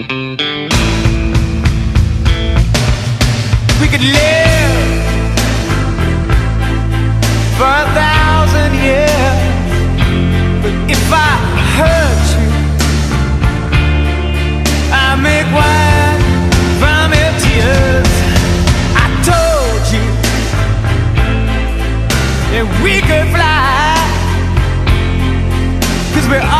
We could live for a thousand years, but if I hurt you, I make wine from your tears. I told you that we could fly, cause we're all.